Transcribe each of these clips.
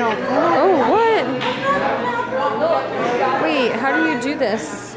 off. Oh, what? Wait, how do you do this?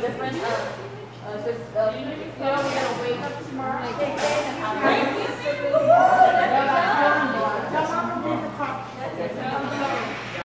different, uh, uh, 'cause, uh,